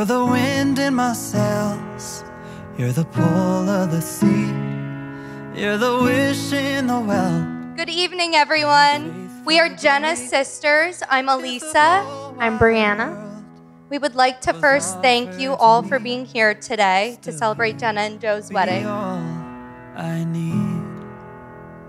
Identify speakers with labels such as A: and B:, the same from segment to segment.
A: You're the wind in my sails. You're the pull of the sea. You're the wish in the well.
B: Good evening, everyone. We are Jenna's sisters. I'm Elisa.
C: I'm Brianna.
B: We would like to first thank you all for being here today to celebrate Jenna and Joe's wedding.
A: I need.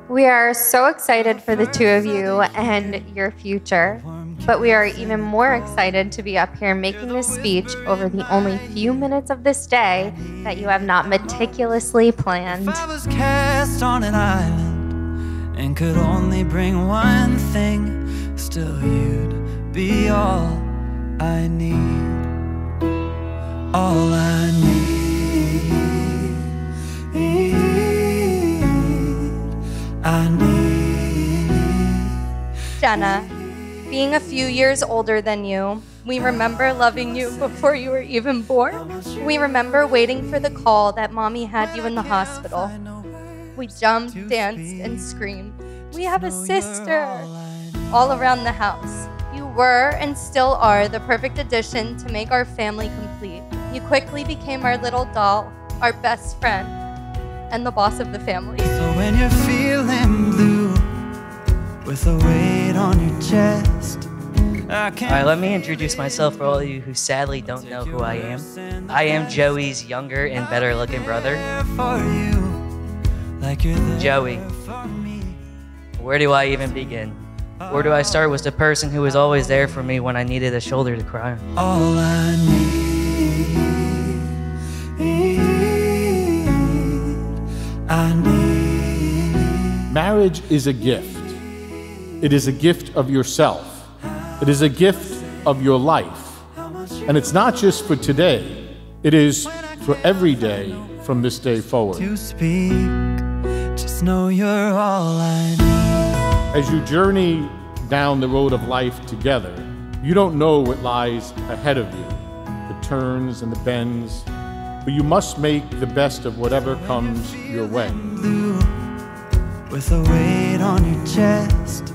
C: We are so excited for the two of you and your future, but we are even more excited to be up here making this speech over the only few minutes of this day that you have not meticulously planned.
A: If I was cast on an island and could only bring one thing, still you'd be all I need. All I need. I need.
B: Jenna, being a few years older than you, we remember loving you before you were even born. We remember waiting for the call that mommy had you in the hospital. We jumped, danced, and screamed. We have a sister all around the house. You were and still are the perfect addition to make our family complete. You quickly became our little doll, our best friend, and the boss of the family.
A: So when you're feeling blue with a weight on your chest, I.
D: All right, let me introduce myself for all of you who sadly don't know who I am. I am Joey's younger and better looking brother.
A: there for you like you're
D: Joey. Where do I even begin? Where do I start was the person who was always there for me when I needed a shoulder to cry on.
A: All I need, I need.
E: Marriage is a gift. It is a gift of yourself. It is a gift of your life. And it's not just for today, it is for every day from this day forward.
A: to speak. Just know you're all I need.
E: As you journey down the road of life together, you don't know what lies ahead of you the turns and the bends, but you must make the best of whatever comes your way.
A: Blue with a weight on your chest.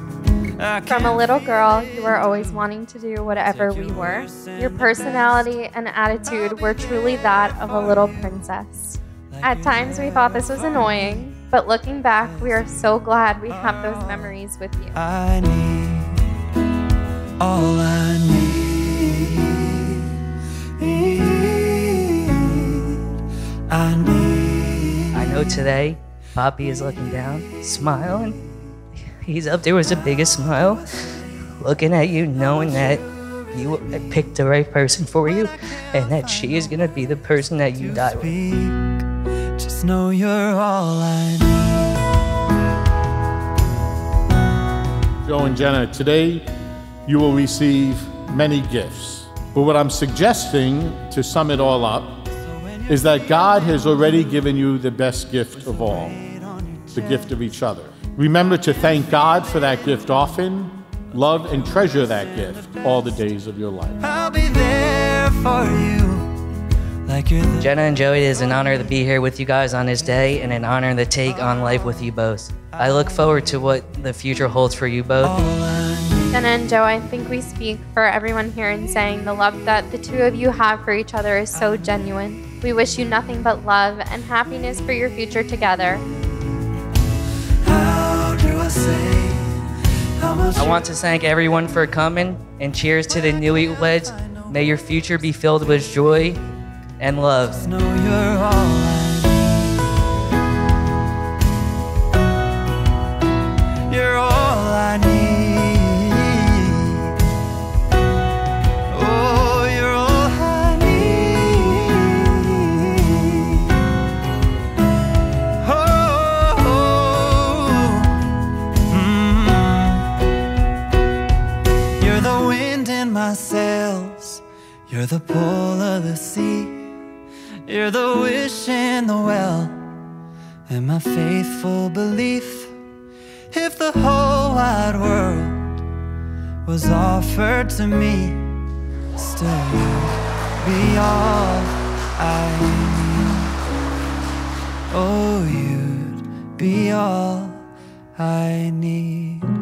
A: I
C: From a little girl, you were always wanting to do whatever we were. Your personality and attitude were truly that of a little princess. At times, we thought this was annoying, but looking back, we are so glad we have those ah, memories with you.
A: I need all I need. I need.
D: I know today, Poppy is looking down, smiling. He's up there with the biggest smile, looking at you, knowing that you picked the right person for you, and that she is gonna be the person that you die with.
A: Speak. Just know you're all I need.
E: Joe and Jenna, today you will receive many gifts. But what I'm suggesting to sum it all up is that God has already given you the best gift of all the gift of each other. Remember to thank God for that gift often, love and treasure that gift all the days of your life.
A: I'll be there for you. Like you're the
D: Jenna and Joey, it is an honor to be here with you guys on this day and an honor to take on life with you both. I look forward to what the future holds for you both.
A: all I need.
C: Jenna and Joe, I think we speak for everyone here in saying the love that the two of you have for each other is so genuine. We wish you nothing but love and happiness for your future together.
A: I
D: want to thank everyone for coming and cheers to the newlyweds. May your future be filled with joy and love.
A: You're the pull of the sea. You're the wish in the well. And my faithful belief. If the whole wide world was offered to me, still you'd be all I need. Oh, you'd be all I need.